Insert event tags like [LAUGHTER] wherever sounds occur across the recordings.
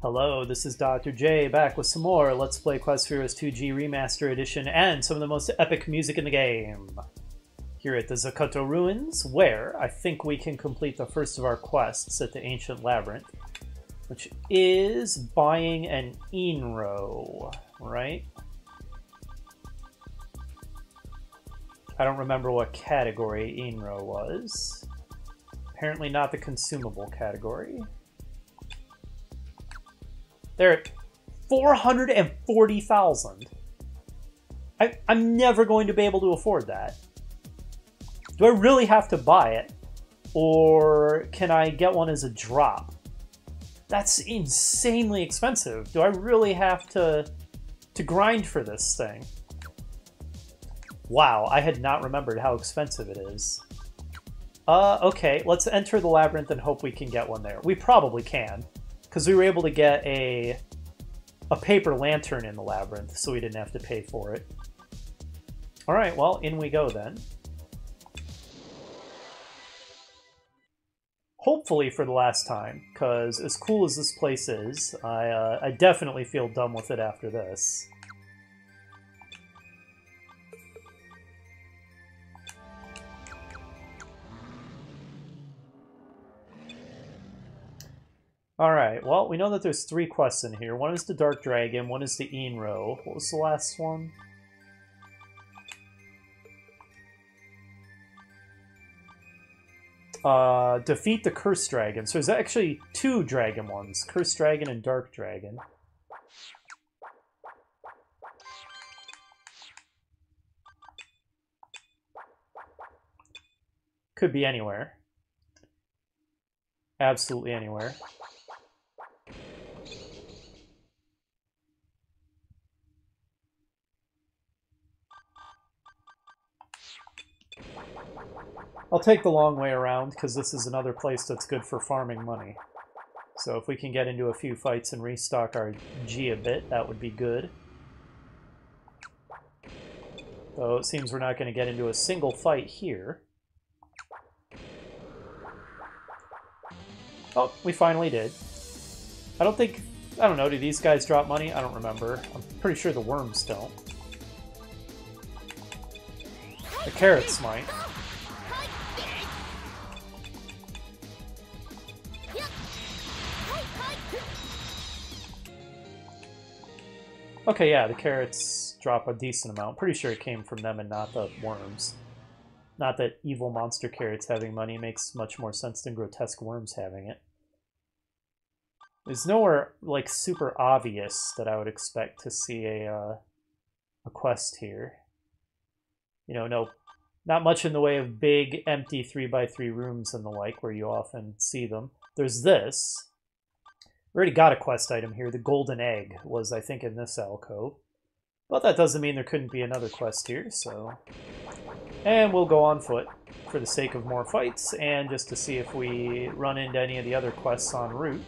Hello, this is Dr. J back with some more Let's Play Class of Heroes 2G Remaster Edition and some of the most epic music in the game. Here at the Zakoto Ruins, where I think we can complete the first of our quests at the Ancient Labyrinth, which is buying an Inro, right? I don't remember what category Inro was. Apparently not the consumable category. They're at 440,000. I'm never going to be able to afford that. Do I really have to buy it? Or can I get one as a drop? That's insanely expensive. Do I really have to to grind for this thing? Wow, I had not remembered how expensive it is. Uh, okay, let's enter the labyrinth and hope we can get one there. We probably can because we were able to get a a paper lantern in the labyrinth, so we didn't have to pay for it. All right, well, in we go then. Hopefully for the last time, because as cool as this place is, I, uh, I definitely feel done with it after this. Alright, well, we know that there's three quests in here. One is the Dark Dragon, one is the Inro. What was the last one? Uh, defeat the Curse Dragon. So there's actually two dragon ones. Curse Dragon and Dark Dragon. Could be anywhere. Absolutely anywhere. I'll take the long way around because this is another place that's good for farming money. So if we can get into a few fights and restock our G a bit, that would be good. Though it seems we're not going to get into a single fight here. Oh, we finally did. I don't think... I don't know, do these guys drop money? I don't remember. I'm pretty sure the worms don't. The carrots might. Okay, yeah, the carrots drop a decent amount. Pretty sure it came from them and not the worms. Not that evil monster carrots having money makes much more sense than grotesque worms having it. There's nowhere, like, super obvious that I would expect to see a, uh, a quest here. You know, no, not much in the way of big, empty 3x3 rooms and the like, where you often see them. There's this, already got a quest item here. The golden egg was, I think, in this alcove. But that doesn't mean there couldn't be another quest here, so... And we'll go on foot for the sake of more fights, and just to see if we run into any of the other quests en route.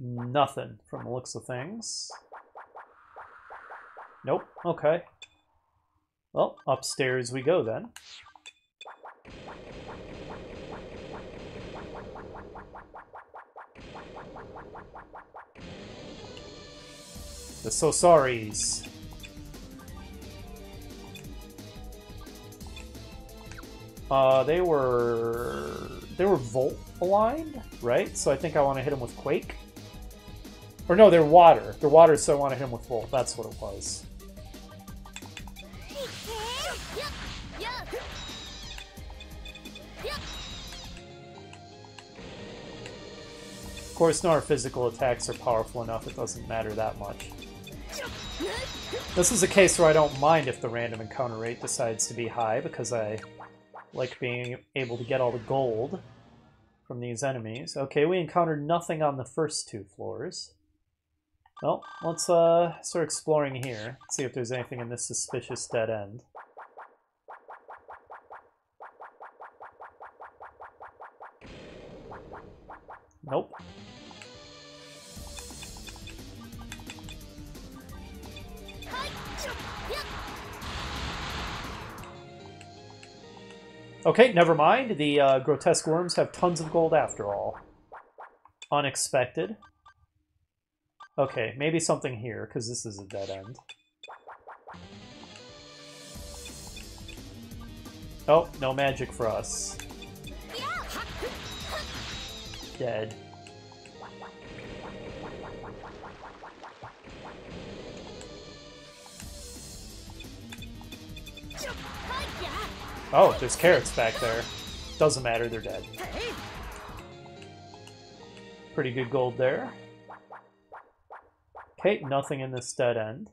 Nothing from the looks of things. Nope, okay. Well, upstairs we go then. The Sosaris. Uh, they were... They were Volt aligned, right? So I think I want to hit them with Quake. Or no, they're water. They're water, so I want to hit them with Volt. That's what it was. Of course, no, our physical attacks are powerful enough, it doesn't matter that much. This is a case where I don't mind if the random encounter rate decides to be high, because I like being able to get all the gold from these enemies. Okay, we encountered nothing on the first two floors. Well, let's uh, start exploring here. See if there's anything in this suspicious dead end. Nope. Okay, never mind. The uh, grotesque worms have tons of gold after all. Unexpected. Okay, maybe something here, because this is a dead end. Oh, no magic for us. Dead. Oh, there's carrots back there. Doesn't matter, they're dead. Pretty good gold there. Okay, nothing in this dead end.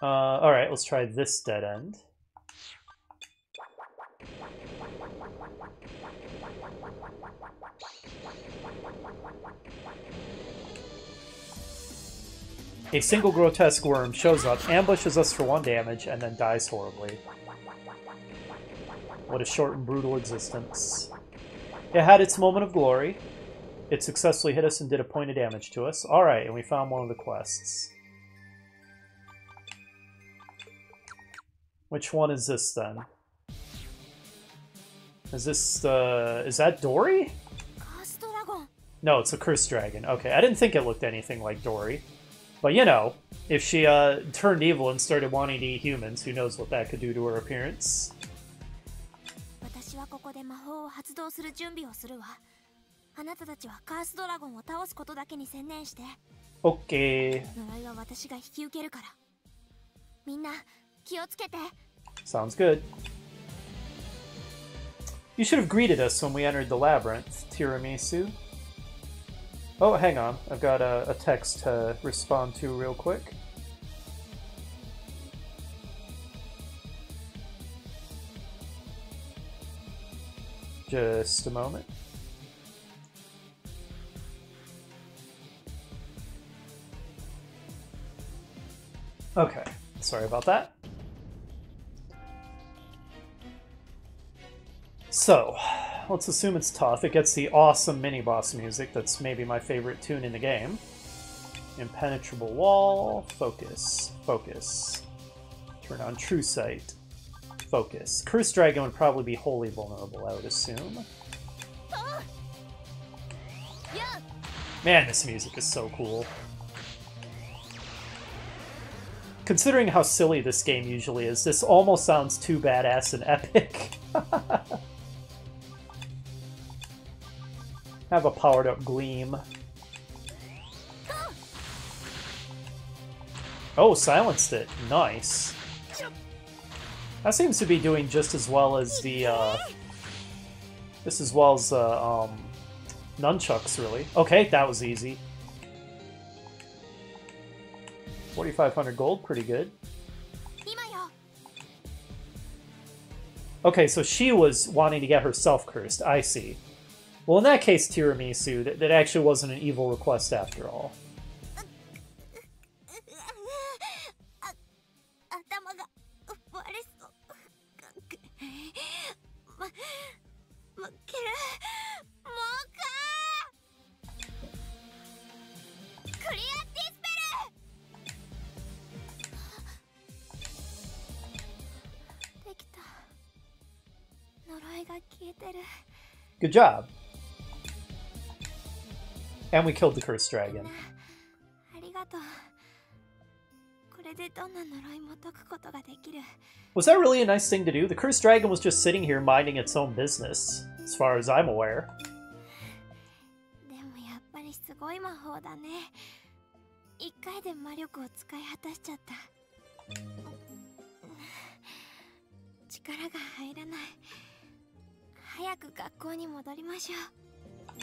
Uh, alright, let's try this dead end. A single grotesque worm shows up, ambushes us for one damage, and then dies horribly. What a short and brutal existence. It had its moment of glory. It successfully hit us and did a point of damage to us. Alright, and we found one of the quests. Which one is this, then? Is this, uh, is that Dory? No, it's a Cursed Dragon. Okay, I didn't think it looked anything like Dory. But you know, if she uh, turned evil and started wanting to eat humans, who knows what that could do to her appearance. あなたたちはカースドラゴンを倒すことだけに専念してオッケー呪いは私が引き受けるからみんな気をつけて Sounds good You should have greeted us when we entered the labyrinth, Tiramisu. Oh, hang on. I've got a, a text to respond to real quick. Just a moment. Okay, sorry about that. So, let's assume it's tough. It gets the awesome mini-boss music that's maybe my favorite tune in the game. Impenetrable wall, focus, focus. Turn on true sight, focus. Cursed Dragon would probably be wholly vulnerable, I would assume. Ah! Man, this music is so cool. Considering how silly this game usually is, this almost sounds too badass and epic. [LAUGHS] Have a powered up Gleam. Oh, silenced it. Nice. That seems to be doing just as well as the, uh... Just as well as, uh, um... Nunchucks, really. Okay, that was easy. 4,500 gold, pretty good. Okay, so she was wanting to get herself cursed. I see. Well, in that case, Tiramisu, that, that actually wasn't an evil request after all. Good job. And we killed the cursed dragon. Was that really a nice thing to do? The cursed dragon was just sitting here minding its own business, as far as I'm aware.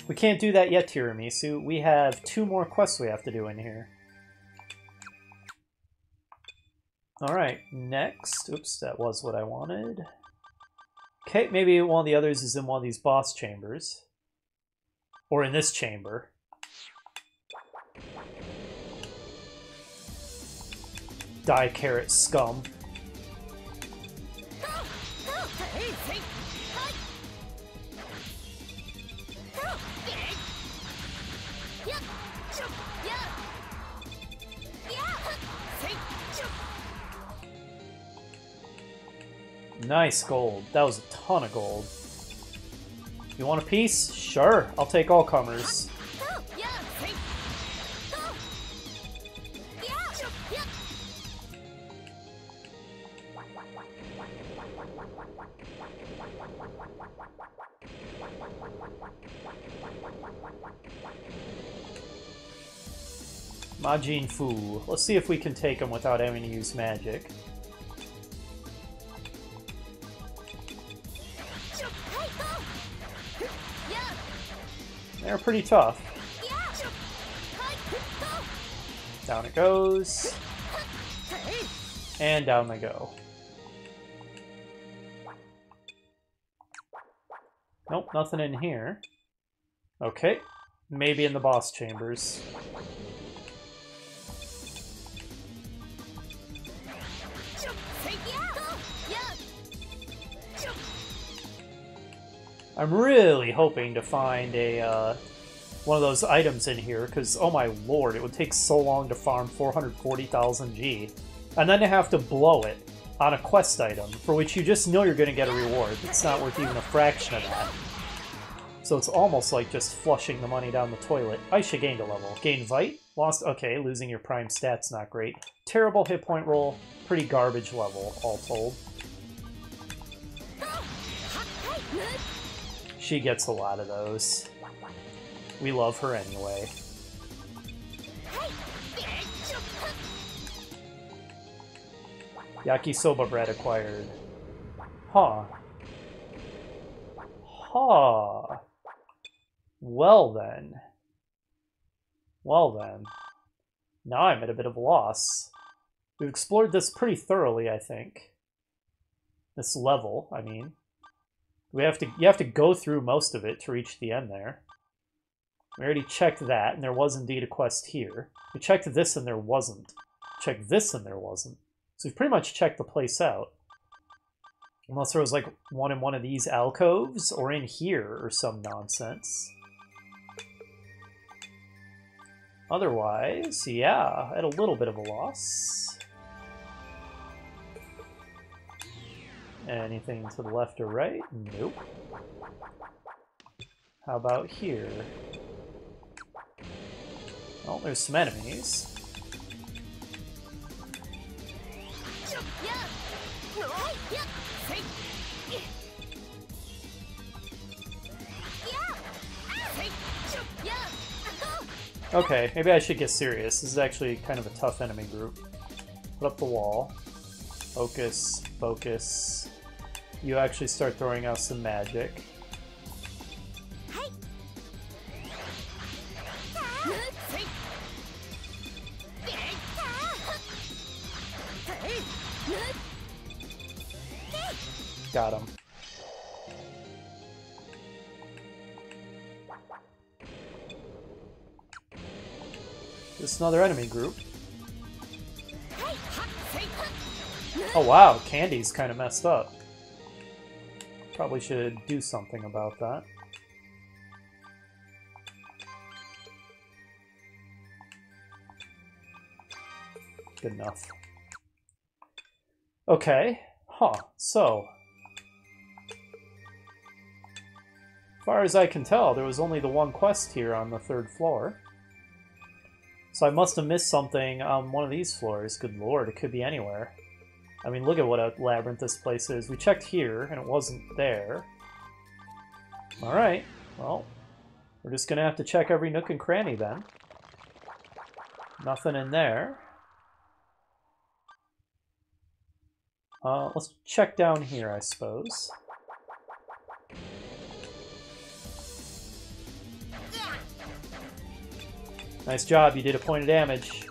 We can't do that yet, Tiramisu. We have two more quests we have to do in here. Alright, next. Oops, that was what I wanted. Okay, maybe one of the others is in one of these boss chambers. Or in this chamber. Die carrot scum. Nice gold. That was a ton of gold. You want a piece? Sure, I'll take all comers. Majin Fu. Let's see if we can take him without having to use magic. They're pretty tough. Down it goes. And down they go. Nope, nothing in here. Okay. Maybe in the boss chambers. I'm really hoping to find a uh, one of those items in here, because, oh my lord, it would take so long to farm 440,000 G. And then to have to blow it on a quest item, for which you just know you're going to get a reward. It's not worth even a fraction of that. So it's almost like just flushing the money down the toilet. Aisha gained a level. Gained Vite? Lost? Okay, losing your prime stats, not great. Terrible hit point roll. Pretty garbage level, all told. [LAUGHS] She gets a lot of those. We love her anyway. Yakisoba bread acquired. Huh. Huh. Well then. Well then. Now I'm at a bit of a loss. We've explored this pretty thoroughly, I think. This level, I mean. We have to you have to go through most of it to reach the end there. We already checked that, and there was indeed a quest here. We checked this, and there wasn't. Checked this, and there wasn't. So we've pretty much checked the place out. Unless there was, like, one in one of these alcoves, or in here, or some nonsense. Otherwise, yeah, at a little bit of a loss. Anything to the left or right? Nope. How about here? Oh, there's some enemies. Okay, maybe I should get serious. This is actually kind of a tough enemy group. Put up the wall. Focus, focus. You actually start throwing out some magic. Got him. This is another enemy group. Oh wow, Candy's kind of messed up. Probably should do something about that. Good enough. Okay, huh, so... As far as I can tell, there was only the one quest here on the third floor. So I must have missed something on one of these floors. Good lord, it could be anywhere. I mean, look at what a labyrinth this place is. We checked here, and it wasn't there. Alright, well, we're just gonna have to check every nook and cranny then. Nothing in there. Uh, let's check down here, I suppose. Nice job, you did a point of damage.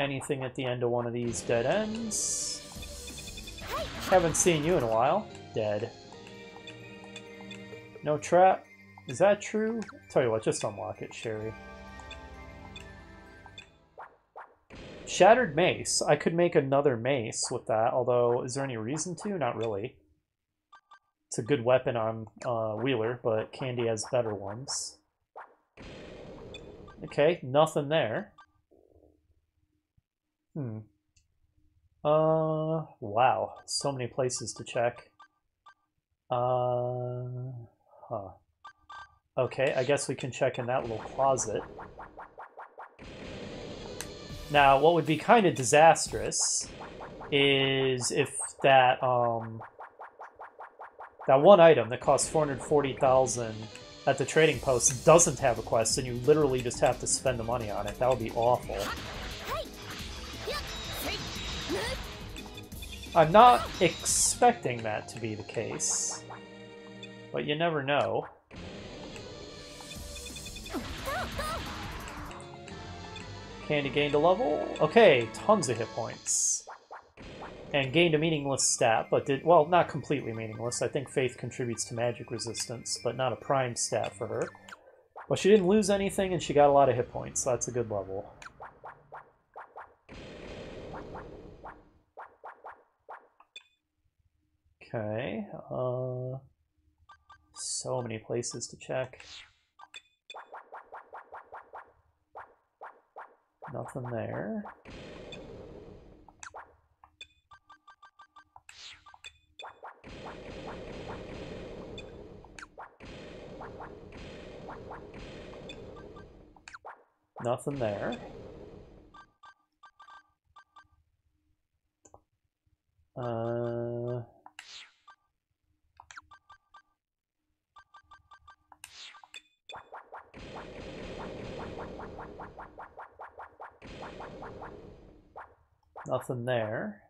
Anything at the end of one of these dead ends? Haven't seen you in a while. Dead. No trap. Is that true? Tell you what, just unlock it, Sherry. Shattered Mace. I could make another mace with that, although is there any reason to? Not really. It's a good weapon on uh, Wheeler, but Candy has better ones. Okay, nothing there. Hmm. Uh, wow. So many places to check. Uh, huh. Okay, I guess we can check in that little closet. Now, what would be kind of disastrous is if that um, that one item that costs 440,000 at the trading post doesn't have a quest and you literally just have to spend the money on it. That would be awful. I'm not expecting that to be the case, but you never know. Candy gained a level. Okay, tons of hit points. And gained a meaningless stat, but did, well, not completely meaningless. I think Faith contributes to magic resistance, but not a prime stat for her. But she didn't lose anything, and she got a lot of hit points, so that's a good level. Okay, uh... So many places to check. Nothing there. Nothing there. Uh... Nothing there.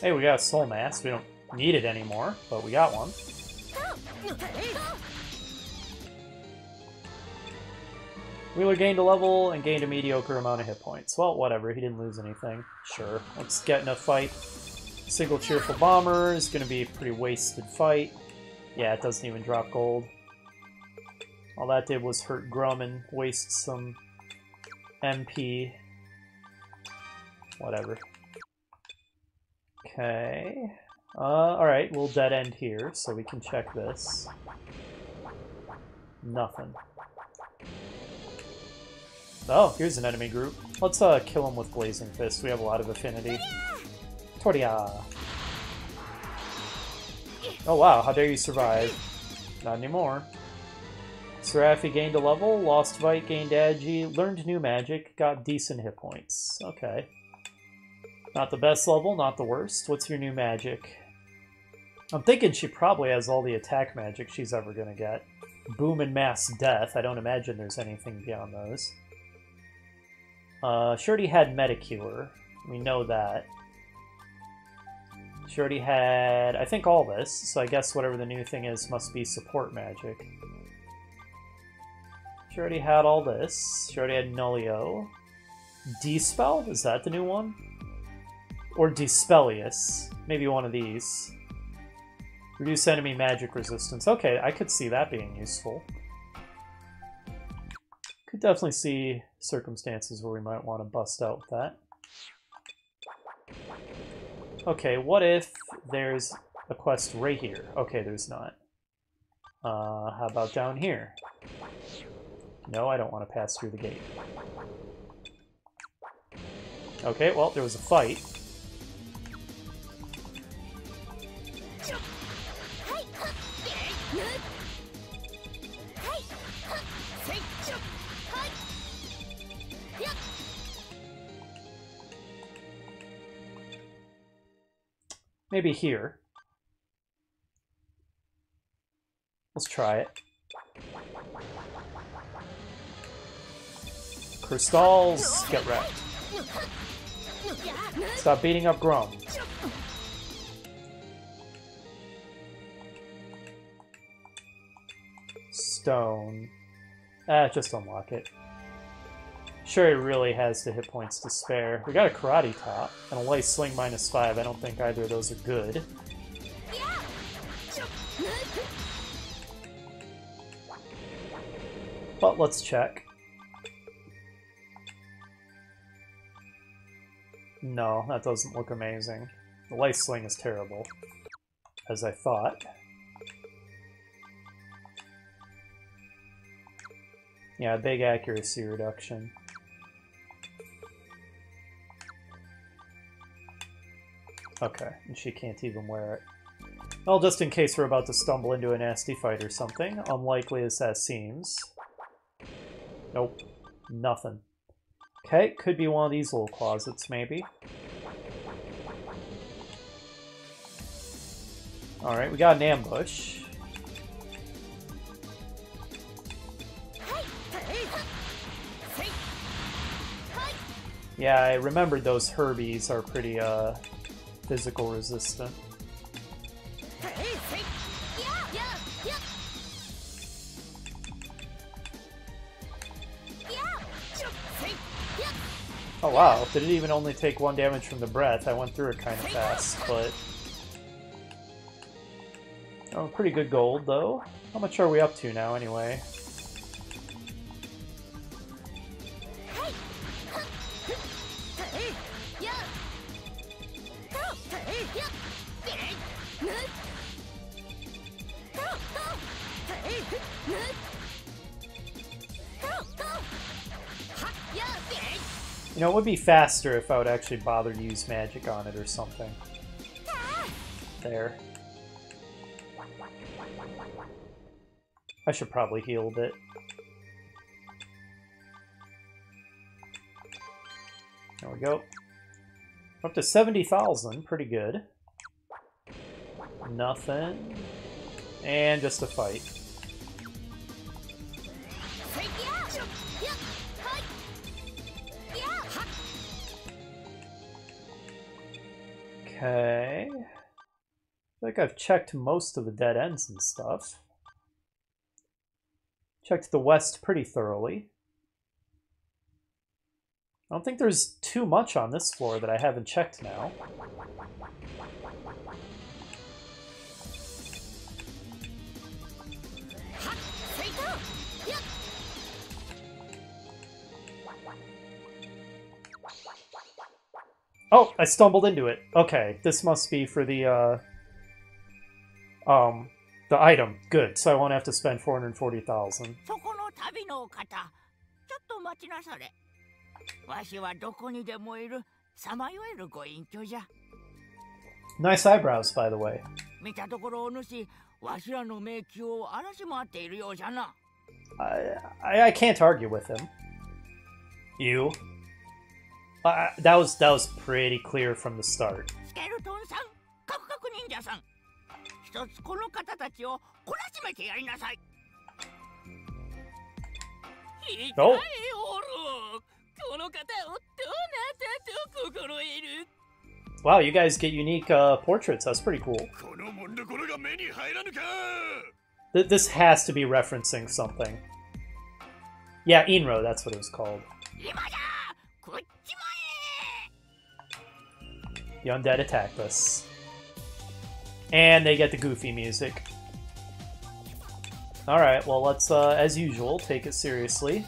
Hey, we got a soul mask. We don't need it anymore, but we got one. Wheeler gained a level and gained a mediocre amount of hit points. Well, whatever, he didn't lose anything. Sure, let's get in a fight. Single Cheerful Bomber is going to be a pretty wasted fight. Yeah, it doesn't even drop gold. All that did was hurt Grum and waste some MP. Whatever. Okay. Uh, alright, we'll dead end here, so we can check this. Nothing. Oh, here's an enemy group. Let's uh, kill him with Blazing Fist. We have a lot of affinity. Tordia! Oh wow, how dare you survive? Not anymore. Seraphi gained a level, lost Vite, gained Agi, learned new magic, got decent hit points. Okay. Not the best level, not the worst. What's your new magic? I'm thinking she probably has all the attack magic she's ever going to get. Boom and Mass Death. I don't imagine there's anything beyond those. Uh, she already had Metacure. We know that. She already had, I think, all this, so I guess whatever the new thing is must be support magic. She already had all this. She already had Nullio. Dispel? Is that the new one? Or Dispelius. Maybe one of these. Reduce enemy magic resistance. Okay, I could see that being useful. Could definitely see circumstances where we might want to bust out with that. Okay, what if there's a quest right here? Okay, there's not. Uh, how about down here? No, I don't want to pass through the gate. Okay, well, there was a fight. Maybe here. Let's try it. Crystals, get wrecked. Stop beating up Grum. Stone. Ah, just unlock it. Sure, he really has the hit points to spare. We got a Karate Top and a Light Sling minus 5. I don't think either of those are good. But let's check. No, that doesn't look amazing. The Light Sling is terrible, as I thought. Yeah, big accuracy reduction. Okay, and she can't even wear it. Well, just in case we're about to stumble into a nasty fight or something, unlikely as that seems. Nope, nothing. Okay, could be one of these little closets, maybe. Alright, we got an ambush. Yeah, I remembered those Herbies are pretty, uh, physical resistant. Oh wow, did it even only take one damage from the breath? I went through it kind of fast, but... Oh, pretty good gold, though. How much are we up to now, anyway? You know, it would be faster if I would actually bother to use magic on it or something. There. I should probably heal a bit. There we go. Up to 70,000, pretty good. Nothing. And just a fight. Okay. I think I've checked most of the dead ends and stuff. Checked the west pretty thoroughly. I don't think there's too much on this floor that I haven't checked now. Oh, I stumbled into it. Okay, this must be for the, uh, um, the item. Good, so I won't have to spend 440,000. Nice eyebrows, by the way. I, I, I can't argue with him. You. Uh, that was that was pretty clear from the start. Oh. Wow, you guys get unique uh, portraits. That's pretty cool. Th this has to be referencing something. Yeah, Inro, that's what it was called. The undead attack us. And they get the goofy music. Alright, well let's, uh, as usual, take it seriously.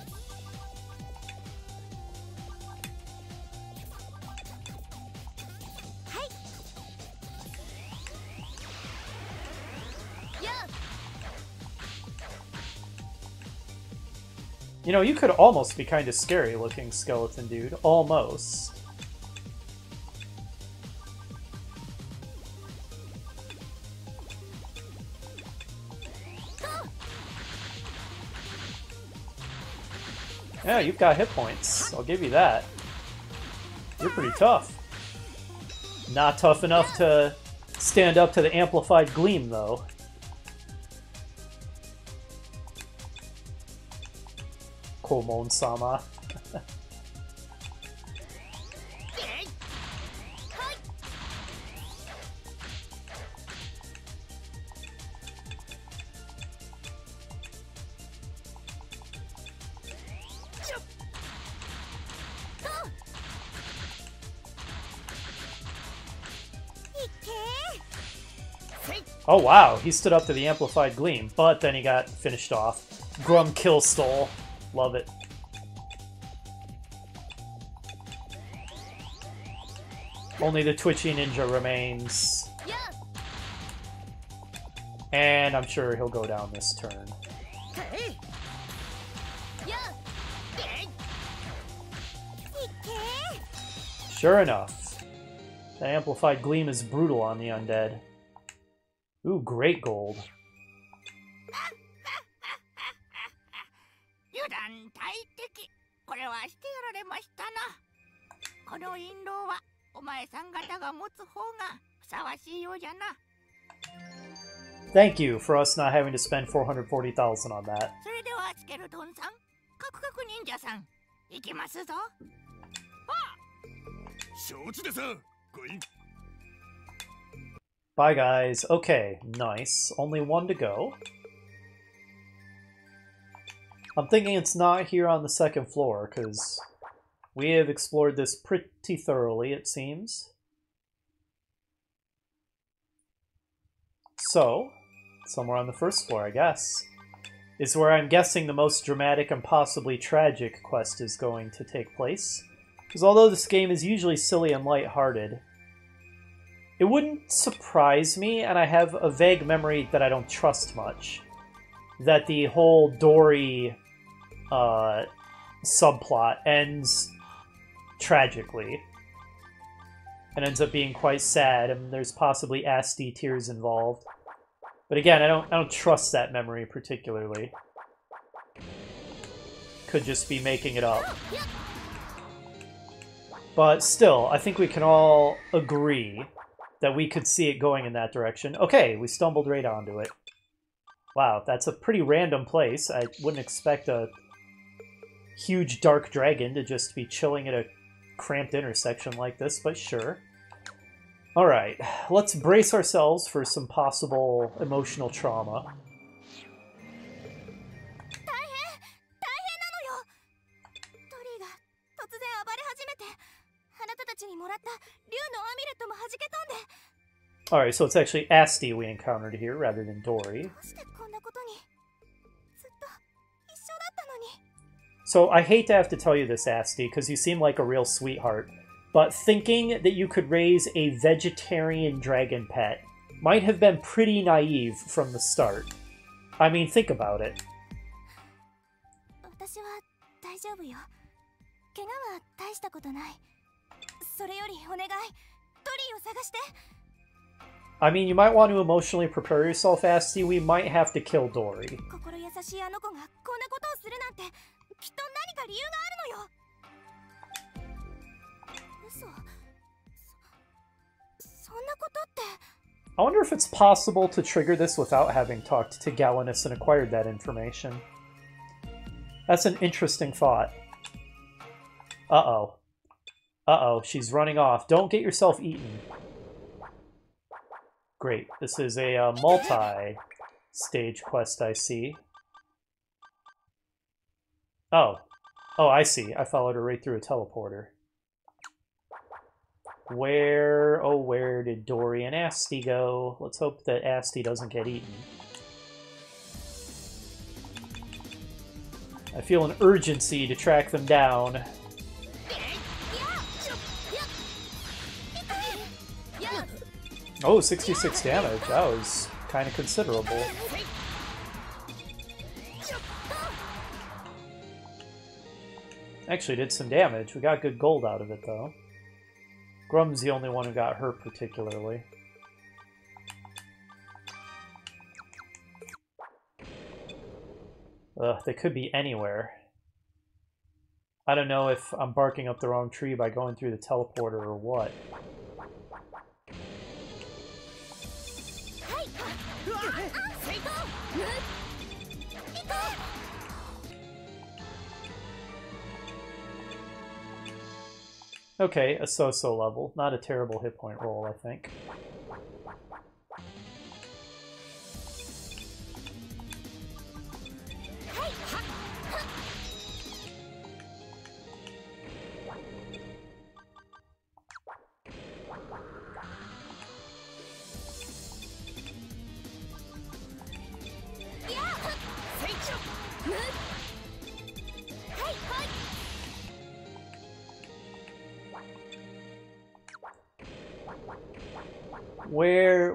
You know, you could almost be kind of scary looking, skeleton dude. Almost. Yeah, you've got hit points. I'll give you that. You're pretty tough. Not tough enough to stand up to the amplified gleam, though. Komon-sama. Oh wow, he stood up to the Amplified Gleam, but then he got finished off. Grum kill stole. Love it. Only the Twitchy Ninja remains. And I'm sure he'll go down this turn. Sure enough. The Amplified Gleam is brutal on the undead. Ooh, great gold. [LAUGHS] Thank you for us not having to spend 440,000 on that. Bye, guys. Okay, nice. Only one to go. I'm thinking it's not here on the second floor, because we have explored this pretty thoroughly, it seems. So, somewhere on the first floor, I guess, is where I'm guessing the most dramatic and possibly tragic quest is going to take place. Because although this game is usually silly and light-hearted, it wouldn't surprise me, and I have a vague memory that I don't trust much, that the whole Dory uh, subplot ends tragically and ends up being quite sad, and there's possibly Asti tears involved. But again, I don't I don't trust that memory particularly. Could just be making it up. But still, I think we can all agree that we could see it going in that direction. Okay, we stumbled right onto it. Wow, that's a pretty random place. I wouldn't expect a huge dark dragon to just be chilling at a cramped intersection like this, but sure. Alright, let's brace ourselves for some possible emotional trauma. Alright, so it's actually Asti we encountered here rather than Dory. So I hate to have to tell you this, Asti, because you seem like a real sweetheart, but thinking that you could raise a vegetarian dragon pet might have been pretty naive from the start. I mean, think about it. I'm fine. それよりお願いトリーを探して I mean, you might want to emotionally prepare yourself, Asti. We might have to kill Dory. 心優しいあの子がこんなことをするなんてきっと何か理由があるのよ嘘そそんなことって I wonder if it's possible to trigger this without having talked to Galenus and acquired that information. That's an interesting thought. Uh-oh. Uh-oh, she's running off. Don't get yourself eaten. Great. This is a uh, multi-stage quest, I see. Oh. Oh, I see. I followed her right through a teleporter. Where, oh, where did Dory and Asti go? Let's hope that Asti doesn't get eaten. I feel an urgency to track them down. Oh, 66 damage. That was kind of considerable. Actually did some damage. We got good gold out of it, though. Grum's the only one who got hurt particularly. Ugh, they could be anywhere. I don't know if I'm barking up the wrong tree by going through the teleporter or what. Okay, a so-so level. Not a terrible hit point roll, I think.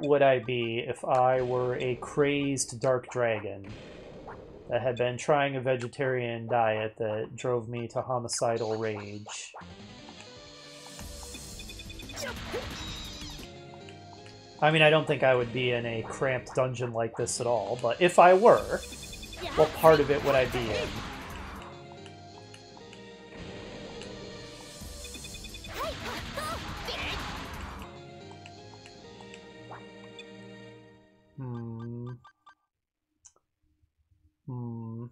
Would I be if I were a crazed dark dragon that had been trying a vegetarian diet that drove me to homicidal rage? I mean, I don't think I would be in a cramped dungeon like this at all, but if I were, what part of it would I be in? Hmm. Hmm.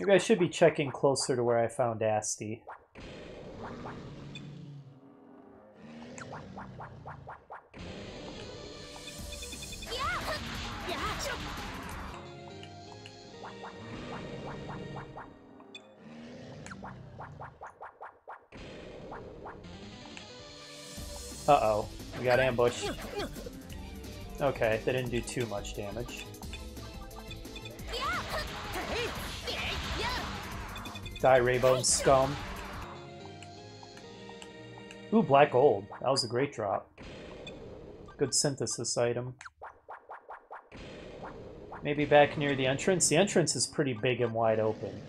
Maybe I should be checking closer to where I found Asti. Uh-oh. We got ambushed. Okay, they didn't do too much damage. Die, Raybone scum. Ooh, black gold. That was a great drop. Good synthesis item. Maybe back near the entrance? The entrance is pretty big and wide open.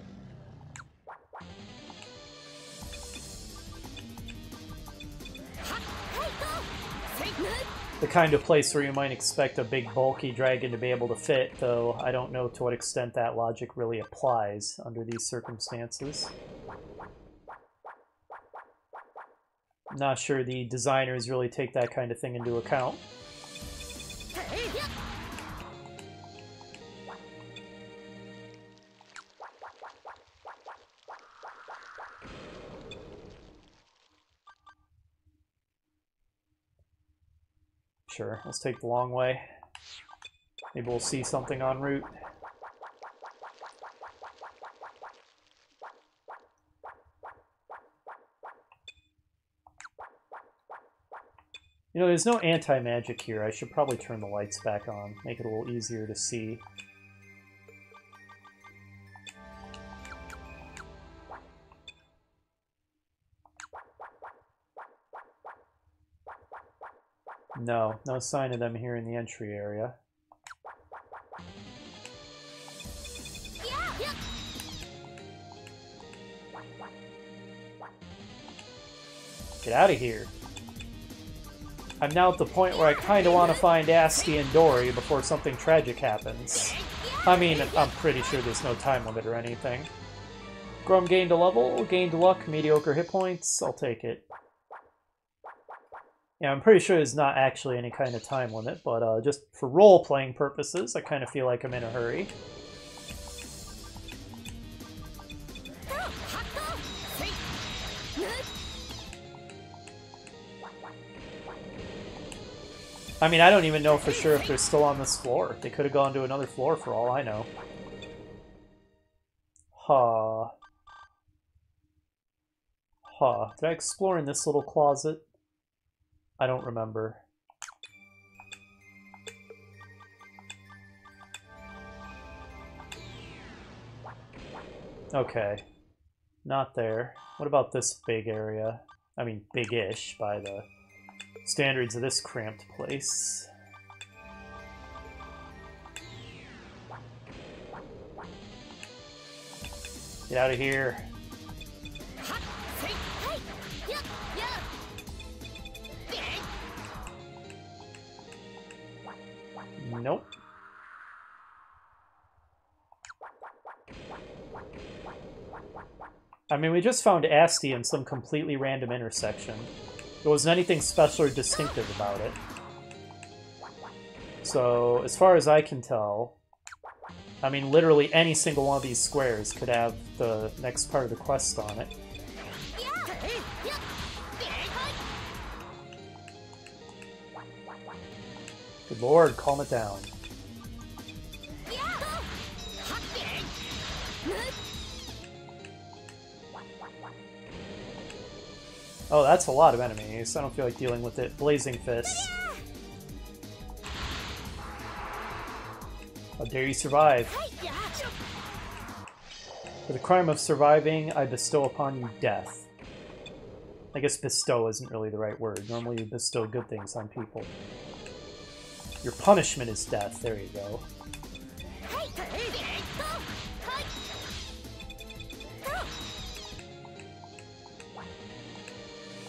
The kind of place where you might expect a big bulky dragon to be able to fit, though I don't know to what extent that logic really applies under these circumstances. I'm not sure the designers really take that kind of thing into account. Sure, let's take the long way. Maybe we'll see something en route. You know, there's no anti-magic here. I should probably turn the lights back on, make it a little easier to see. No, no sign of them here in the entry area. Get out of here. I'm now at the point where I kind of want to find Asti and Dory before something tragic happens. I mean, I'm pretty sure there's no time limit or anything. Grum gained a level, gained luck, mediocre hit points, I'll take it. Yeah, I'm pretty sure there's not actually any kind of time limit, but uh, just for role-playing purposes, I kind of feel like I'm in a hurry. I mean, I don't even know for sure if they're still on this floor. They could have gone to another floor for all I know. Huh. Huh. Did I explore in this little closet? I don't remember. Okay. Not there. What about this big area? I mean, big-ish by the standards of this cramped place. Get out of here. Nope. I mean, we just found Asti in some completely random intersection. There wasn't anything special or distinctive about it. So, as far as I can tell, I mean, literally any single one of these squares could have the next part of the quest on it. Good lord, calm it down. Oh, that's a lot of enemies. I don't feel like dealing with it. Blazing Fists. How dare you survive? For the crime of surviving, I bestow upon you death. I guess bestow isn't really the right word. Normally you bestow good things on people. Your punishment is death. There you go.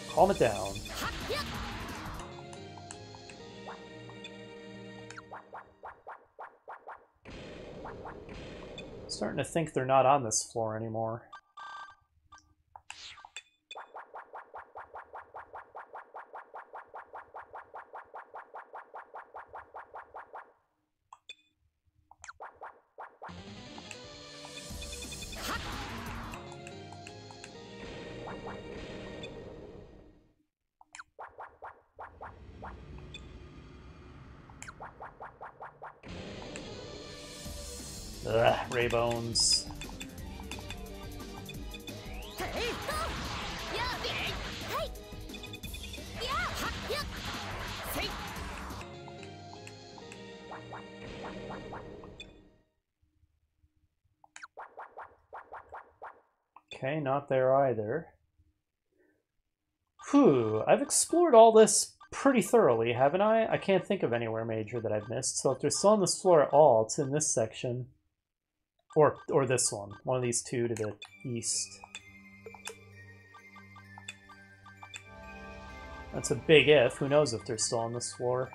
Calm it down. Starting to think they're not on this floor anymore. Ugh, Ray Bones. Okay, not there either. Whew, I've explored all this pretty thoroughly, haven't I? I can't think of anywhere major that I've missed, so if they're still on this floor at all, it's in this section. Or, or this one. One of these two to the east. That's a big if. Who knows if they're still on this floor.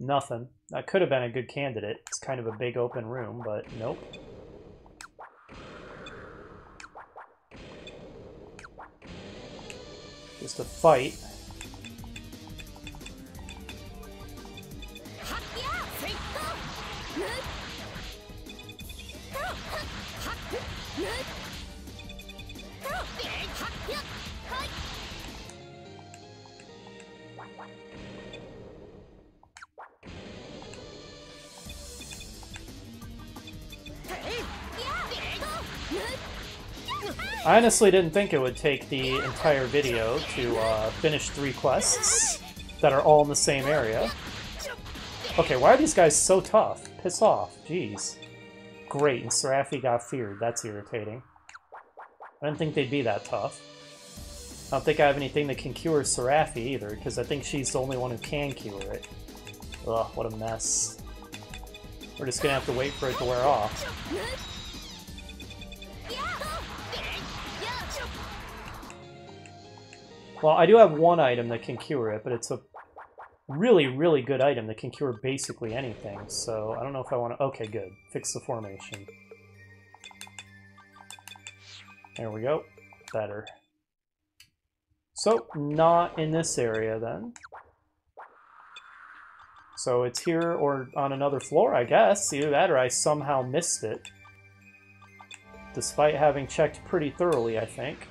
Nothing. That could have been a good candidate. It's kind of a big open room, but nope. Just a fight. I honestly didn't think it would take the entire video to uh, finish three quests that are all in the same area. Okay, why are these guys so tough? Piss off, jeez. Great, and Seraphi got feared. That's irritating. I didn't think they'd be that tough. I don't think I have anything that can cure Seraphi either, because I think she's the only one who can cure it. Ugh, what a mess. We're just gonna have to wait for it to wear off. Well, I do have one item that can cure it, but it's a really, really good item that can cure basically anything, so I don't know if I want to... Okay, good. Fix the formation. There we go. Better. So, not in this area, then. So it's here or on another floor, I guess. Either that or I somehow missed it. Despite having checked pretty thoroughly, I think.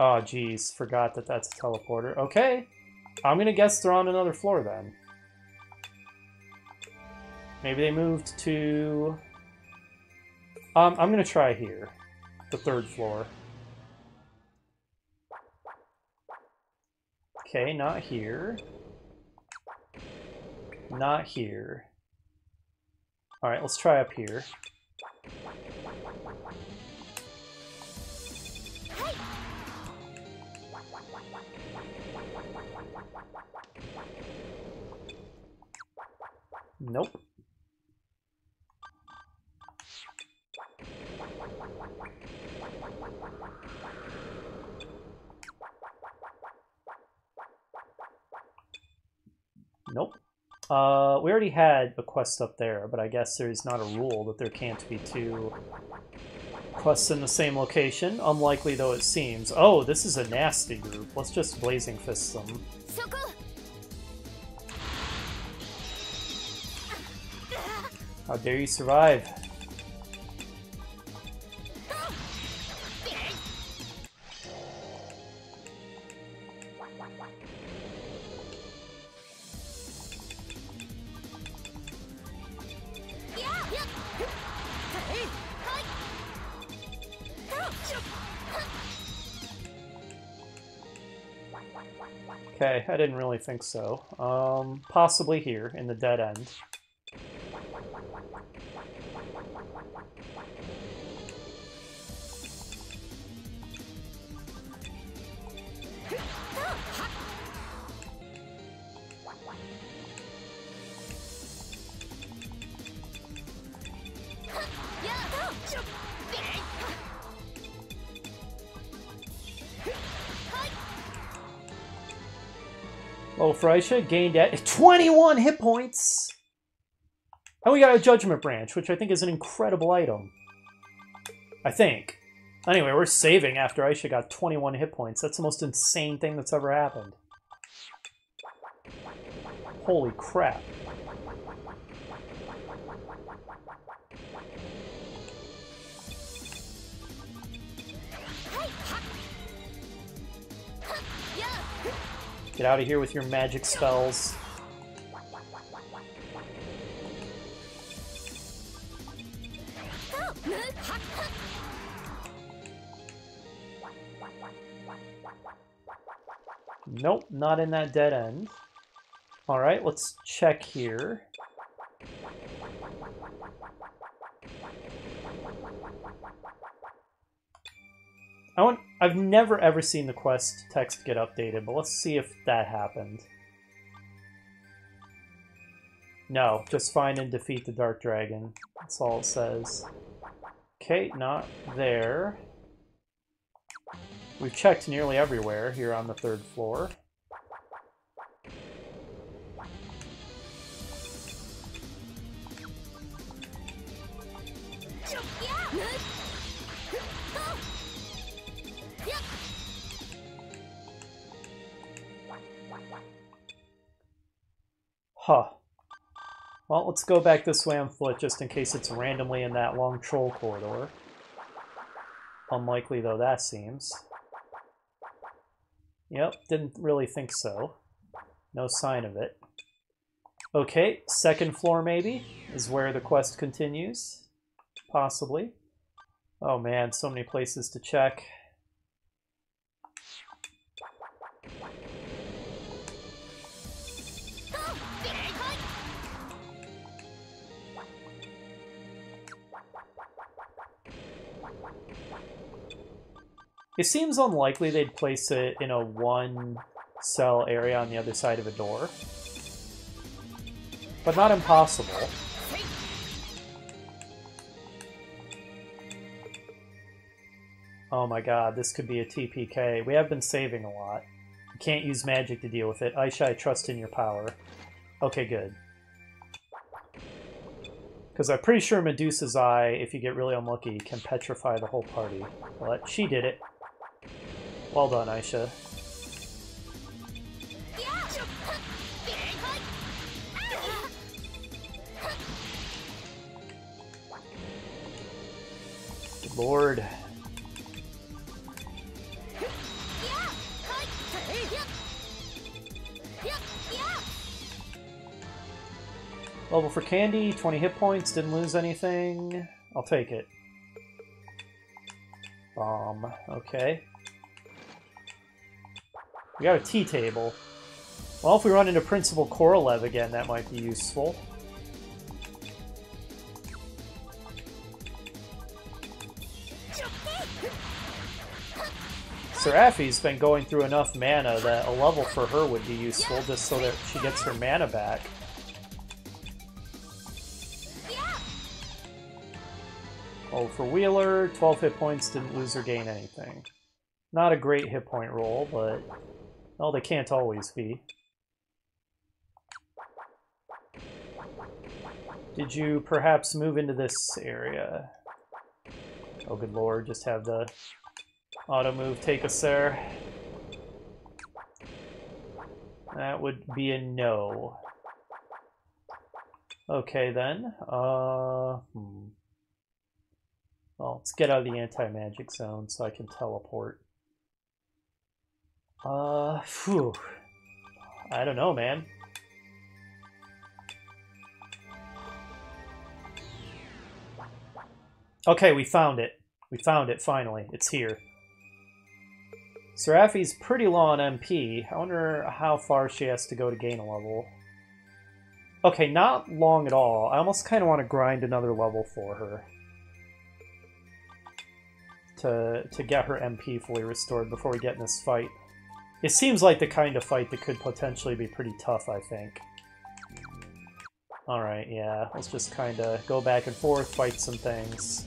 Oh, geez. Forgot that that's a teleporter. Okay. I'm gonna guess they're on another floor then. Maybe they moved to... Um, I'm gonna try here. The third floor. Okay, not here. Not here. Alright, let's try up here. Nope. Nope. Uh, we already had a quest up there, but I guess there's not a rule that there can't be two quests in the same location, unlikely though it seems. Oh, this is a nasty group. Let's just Blazing Fist them. How dare you survive? Okay, I didn't really think so. Um, possibly here, in the dead end. Aisha gained at 21 hit points. And we got a Judgment Branch, which I think is an incredible item. I think. Anyway, we're saving after Aisha got 21 hit points. That's the most insane thing that's ever happened. Holy crap. Get out of here with your magic spells. Nope, not in that dead end. Alright, let's check here. I want, I've never ever seen the quest text get updated, but let's see if that happened. No, just find and defeat the Dark Dragon. That's all it says. Okay, not there. We've checked nearly everywhere here on the third floor. Huh. Well, let's go back this way on foot just in case it's randomly in that long troll corridor. Unlikely though that seems. Yep, didn't really think so. No sign of it. Okay, second floor maybe is where the quest continues. Possibly. Oh man, so many places to check. It seems unlikely they'd place it in a one cell area on the other side of a door. But not impossible. Oh my god, this could be a TPK. We have been saving a lot. You can't use magic to deal with it. Aisha, I trust in your power. Okay, good. Because I'm pretty sure Medusa's Eye, if you get really unlucky, can petrify the whole party. But she did it. Well done, Aisha. Good lord. Level for Candy, 20 hit points, didn't lose anything. I'll take it. Bomb, okay. We got a tea table. Well, if we run into Principal Korolev again, that might be useful. Seraphi's been going through enough mana that a level for her would be useful just so that she gets her mana back. Oh, for Wheeler, 12 hit points, didn't lose or gain anything. Not a great hit point roll, but well, they can't always be. Did you perhaps move into this area? Oh, good lord, just have the auto move take us there. That would be a no. Okay, then. Uh, hmm. Well, let's get out of the anti-magic zone so I can teleport. Uh, phew. I don't know, man. Okay, we found it. We found it, finally. It's here. Seraphi's pretty low on MP. I wonder how far she has to go to gain a level. Okay, not long at all. I almost kind of want to grind another level for her. To, to get her MP fully restored before we get in this fight. It seems like the kind of fight that could potentially be pretty tough, I think. Alright, yeah. Let's just kind of go back and forth, fight some things.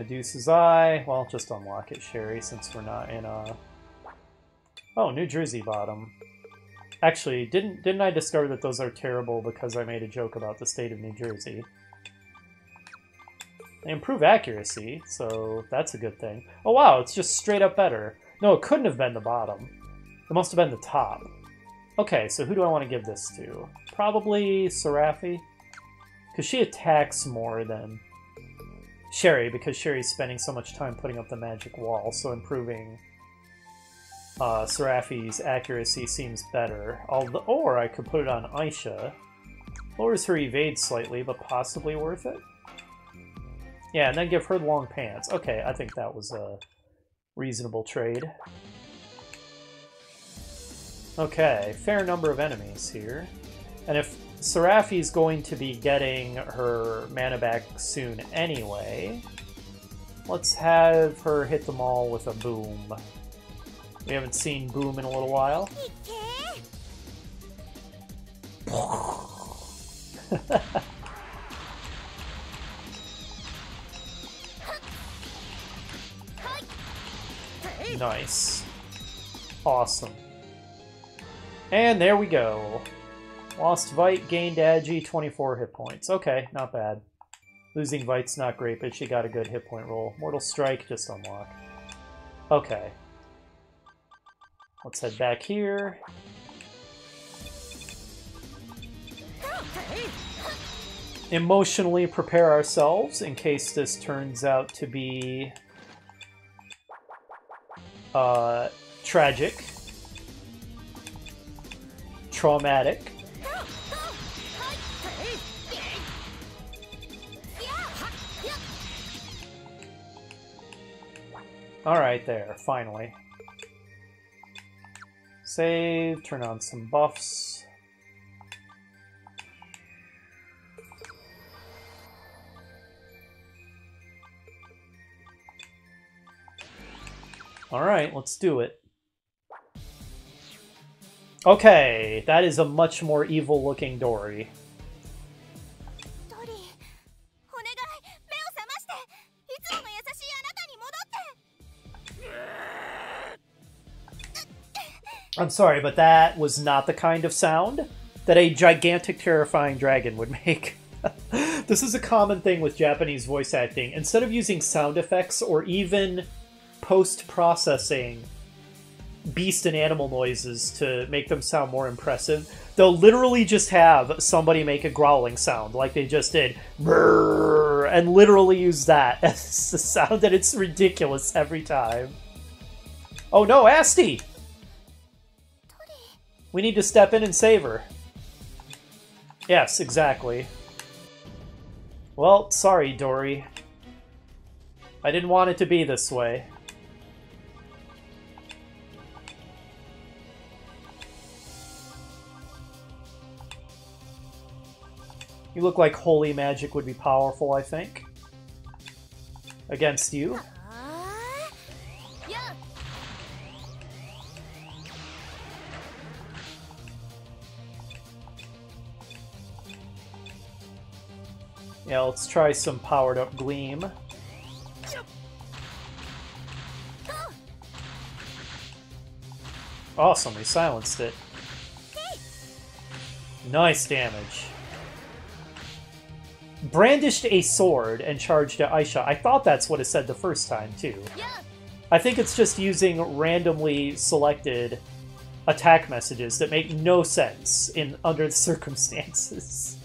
Medusa's Eye. Well, just unlock it, Sherry, since we're not in a... Oh, New Jersey bottom. Actually, didn't didn't I discover that those are terrible because I made a joke about the state of New Jersey? They improve accuracy, so that's a good thing. Oh wow, it's just straight up better. No, it couldn't have been the bottom. It must have been the top. Okay, so who do I want to give this to? Probably Seraphi? Because she attacks more than Sherry, because Sherry's spending so much time putting up the magic wall, so improving uh, Seraphi's accuracy seems better. Although, or I could put it on Aisha. Lowers her evade slightly, but possibly worth it. Yeah, and then give her long pants. Okay, I think that was a reasonable trade. Okay, fair number of enemies here. And if Seraphi's going to be getting her mana back soon anyway, let's have her hit them all with a boom. We haven't seen boom in a little while. [LAUGHS] nice. Awesome. And there we go. Lost Vite, gained Agi, 24 hit points. Okay, not bad. Losing Vite's not great, but she got a good hit point roll. Mortal Strike, just unlock. Okay. Let's head back here. Emotionally prepare ourselves in case this turns out to be uh, tragic traumatic. Alright, there, finally. Save, turn on some buffs. Alright, let's do it. Okay, that is a much more evil looking I'm sorry, but that was not the kind of sound that a gigantic, terrifying dragon would [LAUGHS] make. this is a common thing with Japanese voice acting. Instead of using sound effects or even post processing beast and animal noises to make them sound more impressive. They'll literally just have somebody make a growling sound like they just did, and literally use that [LAUGHS] as the sound, that it's ridiculous every time. Oh no, Asti! We need to step in and save her. Yes, exactly. Well, sorry, Dory. I didn't want it to be this way. You look like holy magic would be powerful, I think. Against you. Yeah, let's try some powered up Gleam. Awesome, we silenced it. Nice damage. Brandished a sword and charged at Aisha. I thought that's what it said the first time, too. I think it's just using randomly selected attack messages that make no sense in under the [LAUGHS] circumstances.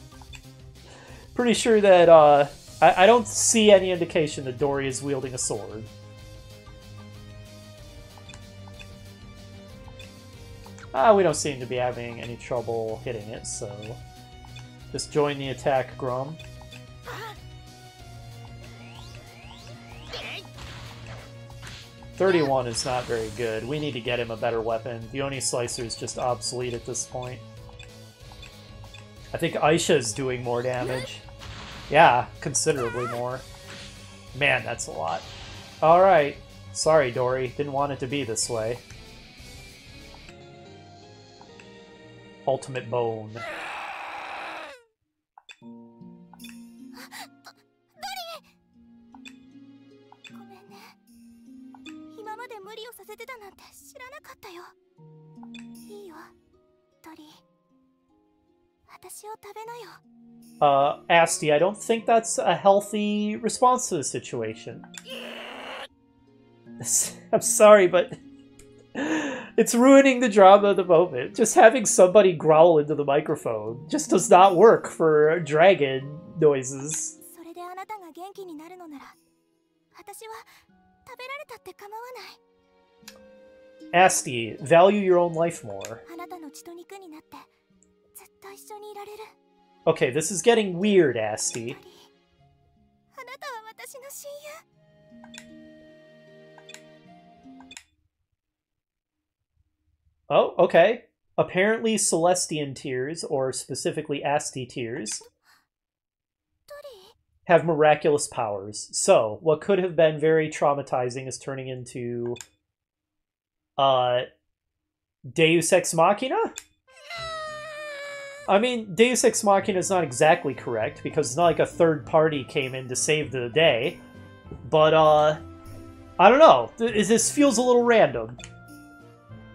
Pretty sure that, uh, I, I don't see any indication that Dory is wielding a sword. Ah, we don't seem to be having any trouble hitting it, so... Just join the attack, Grom. Thirty-one is not very good. We need to get him a better weapon. The Oni Slicer is just obsolete at this point. I think Aisha is doing more damage. Yeah, considerably more. Man, that's a lot. Alright. Sorry, Dory. Didn't want it to be this way. Ultimate Bone. Uh, Asti, I don't think that's a healthy response to the situation. [LAUGHS] I'm sorry, but [LAUGHS] it's ruining the drama of the moment. Just having somebody growl into the microphone just does not work for dragon noises. Asti, value your own life more. Okay, this is getting weird, Asti. Oh, okay. Apparently Celestian tears, or specifically Asti tears, have miraculous powers. So, what could have been very traumatizing is turning into uh Deus Ex Machina? I mean, Deus Ex Machina is not exactly correct, because it's not like a third party came in to save the day. But, uh, I don't know. This feels a little random.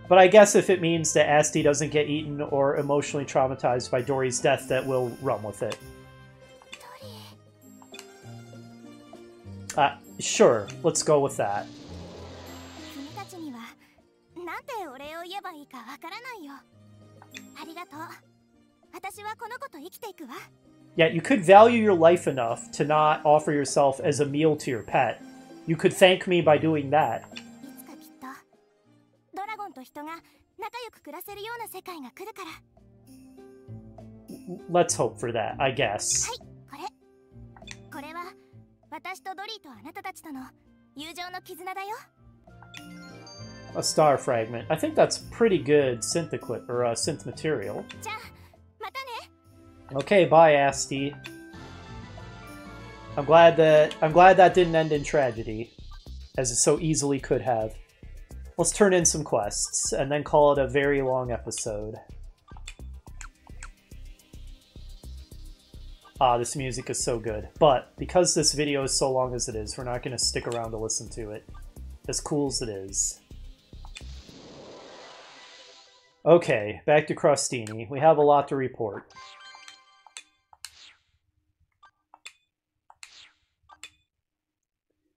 But I guess if it means that Asti doesn't get eaten or emotionally traumatized by Dory's death, that we'll run with it. Uh, sure, let's go with that. Yeah, you could value your life enough to not offer yourself as a meal to your pet. You could thank me by doing that. Let's hope for that, I guess. A star fragment. I think that's pretty good synth or uh, synth material. Okay, bye, Asti. I'm glad that I'm glad that didn't end in tragedy, as it so easily could have. Let's turn in some quests and then call it a very long episode. Ah, this music is so good. But because this video is so long as it is, we're not going to stick around to listen to it. As cool as it is. Okay, back to Crostini. We have a lot to report.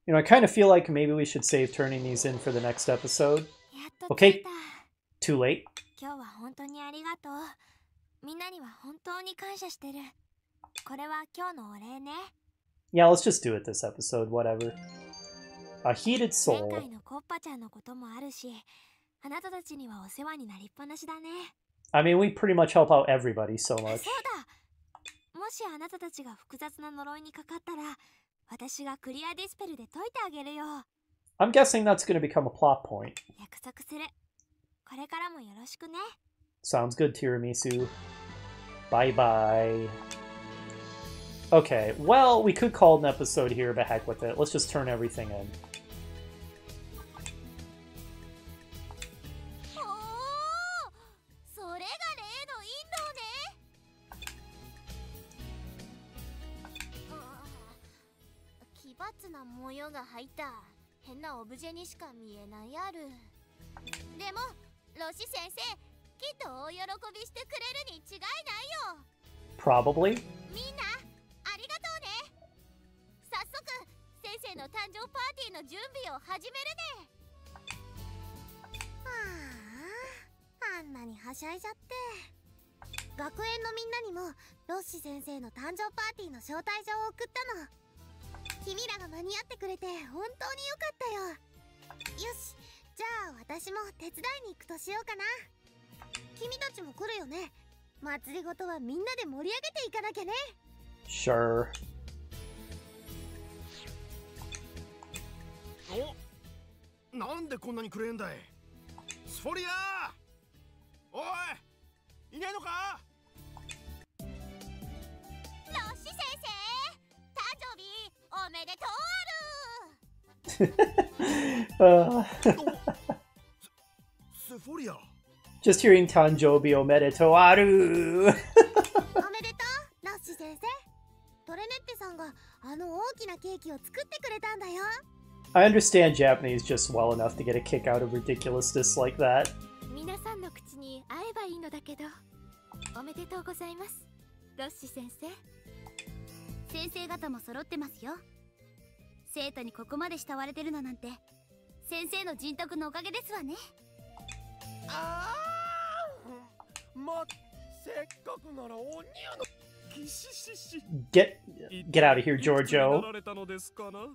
You know, I kind of feel like maybe we should save turning these in for the next episode. Okay, too late. Yeah, let's just do it this episode, whatever. A heated soul. I mean, we pretty much help out everybody so much. [LAUGHS] I'm guessing that's going to become a plot point. Sounds good, Tiramisu. Bye-bye. Okay, well, we could call an episode here, but heck with it. Let's just turn everything in. 模様が入った。変なオブジェにしか見えないある。でもロシ先生きっと大喜びしてくれるに違いないよ。Probably. みんなありがとうね。早速先生の誕生パーティーの準備を始めるね。あんなにはしゃいじゃって。学園のみんなにもロッシ先生の誕生パーティーの招待状を送ったの。君らが間に合ってくれて本当によかったよ。よしじゃあ私も手伝いに行くとしようかな。君たちも来るよね。祭りごとはみんなで盛り上げていかなきゃね。Sure. おなんでこんなにくれんだい。スフォリアおいいねえのか？おめでとうある Uh, スフォリア just hearing Tanjobi Omedeto Aru. おめでとうロッシ先生トレネッテさんがあの大きなケーキを作ってくれたんだよ I understand Japanese just well enough to get a kick out of ridiculousness like that. 皆さんの口に合えばいいのだけどおめでとうございますロッシ先生先生方も揃ってますよ。生徒にここまで慕われてるのなんて先生の人徳のおかげですわね。ああませっかくならおにゃのキシシシ Get get out of here, Giorgio. られたのですかな？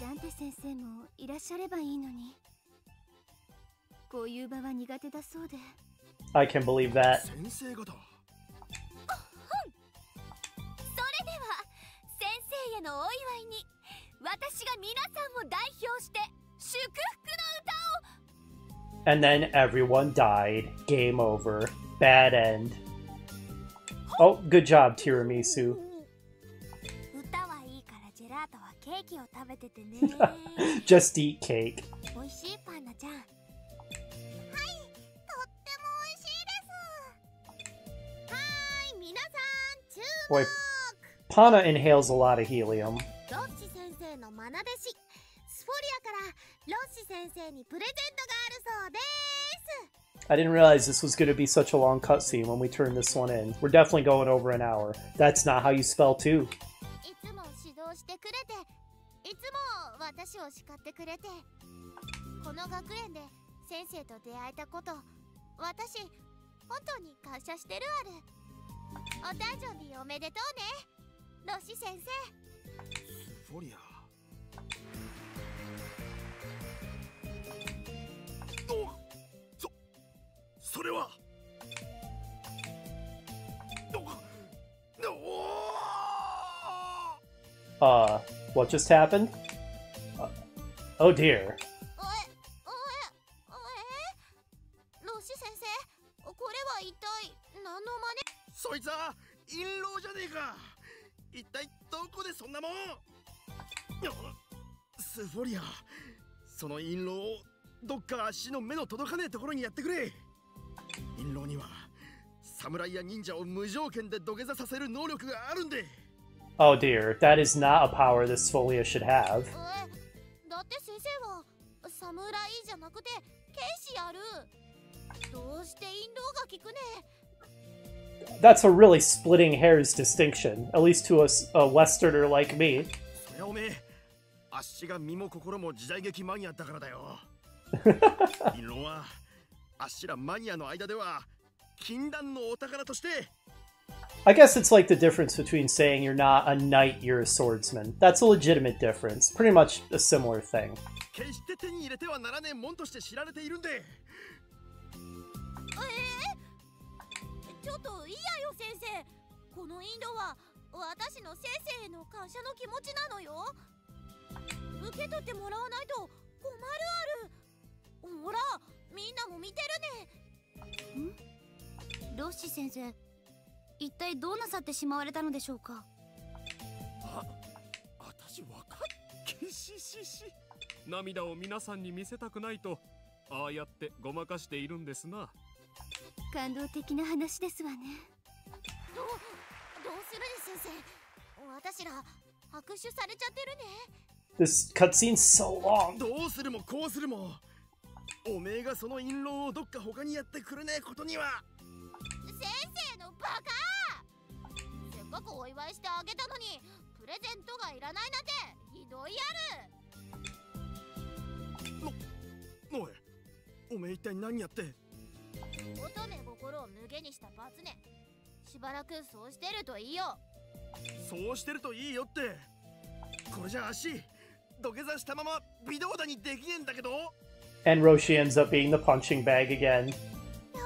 ダンテ先生もいらっしゃればいいのに。こういう場は苦手だそうで。I can believe that. 先生方へのお祝いに私が皆さんを代表して祝福の歌を And then everyone died. Game over. Bad end. Oh, good job, Tiramisu. 歌はいいからジェラートはケーキを食べててね。Just eat cake. 美味しいパンナちゃん。はい、とっても美味しいです。はい、皆さん、注文。Pana inhales a lot of helium. I didn't realize this was going to be such a long cutscene when we turn this one in. We're definitely going over an hour. That's not how you spell two. ロシ先生スフォリアおそそれは Uh, what just happened? Uh, oh dear. そいつは陰謀じゃねえか一体どこでそんなもんスフォリアその陰謀をどっか足の目の届かねえところにやってくれ陰謀には侍や忍者を無条件で土下座させる能力があるんで Oh dear. That is not a power this Folia should have. えだって先生は侍じゃなくて剣士やるどうして陰謀が効くね that's a really splitting hairs distinction, at least to a, a Westerner like me. [LAUGHS] I guess it's like the difference between saying you're not a knight, you're a swordsman. That's a legitimate difference. Pretty much a similar thing. ちょっといいやよ先生。このインドは私の先生への感謝の気持ちなのよ。受け取ってもらわないと困るある。ほらみんなも見てるね。ん？ロッシ先生一体どうなさってしまわれたのでしょうか？あ私わかっキシシシ涙を皆さんに見せたくないとああやってごまかしているんですな感動的な話ですわね。どうどうするに先生。私ら拍手されちゃってるね。This cutscene's so long. どうするもこうするも。おめえがその印籠をどっか他にやってくれねえことには。先生のバカせっかくお祝いしてあげたのにプレゼントがいらないなんてひどいやおいおめえ一体何やってる乙女心を無下にした罰ね。しばらくそうしてるといいよ。そうしてるといいよって。これじゃ足土下座したまま微動だにできねえんだけど。And Roshi ends up being the punching bag again. よ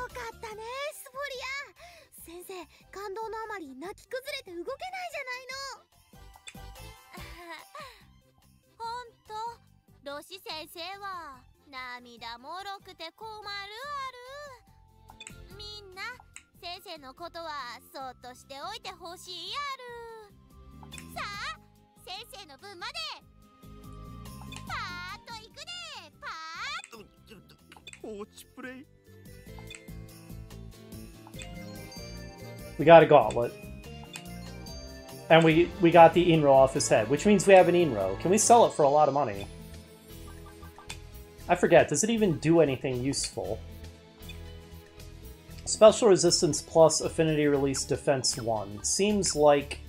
かったねスフォリア。先生感動のあまり泣き崩れて動けないじゃないの。ほんとロシ先生は涙もろくて困るあるみんな先生のことはそっとしておいてほしいやるさあ先生の分までパーッといくでパーッ放置プレイ We got a gauntlet. And we, we got the Inro off his head, which means we have an Inro. Can we sell it for a lot of money? I forget, does it even do anything useful? Special Resistance plus Affinity Release Defense 1. Seems like...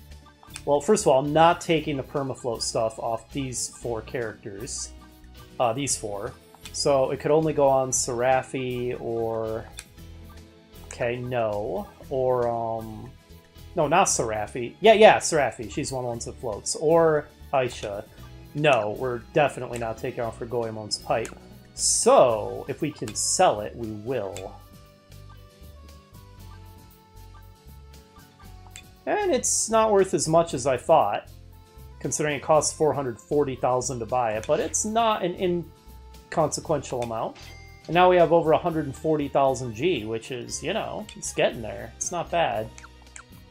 Well, first of all, I'm not taking the Permafloat stuff off these four characters. Uh, these four. So it could only go on Serafi or... Okay, no. Or, um... No, not Serafi. Yeah, yeah, Serafi. She's one of the ones that floats. Or Aisha. No, we're definitely not taking off her Goemon's pipe. So, if we can sell it, we will. And it's not worth as much as I thought, considering it costs 440,000 to buy it, but it's not an inconsequential amount. And now we have over 140,000 G, which is, you know, it's getting there. It's not bad.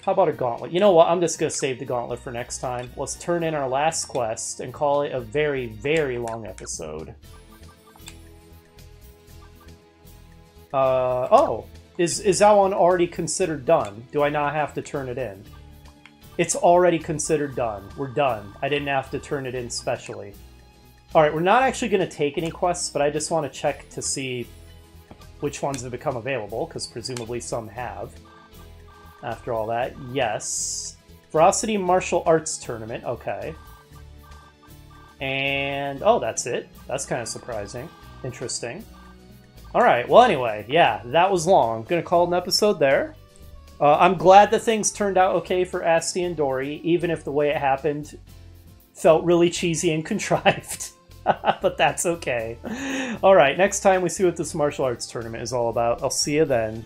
How about a gauntlet? You know what? I'm just going to save the gauntlet for next time. Let's turn in our last quest and call it a very, very long episode. Uh, oh, is, is that one already considered done? Do I not have to turn it in? It's already considered done. We're done. I didn't have to turn it in specially. Alright, we're not actually going to take any quests, but I just want to check to see which ones have become available, because presumably some have. After all that, yes. Ferocity Martial Arts Tournament, okay. And, oh, that's it. That's kind of surprising. Interesting. Alright, well anyway, yeah, that was long. I'm Gonna call an episode there. Uh, I'm glad that things turned out okay for Asti and Dory, even if the way it happened felt really cheesy and [LAUGHS] contrived. [LAUGHS] but that's okay. Alright, next time we see what this martial arts tournament is all about. I'll see you then.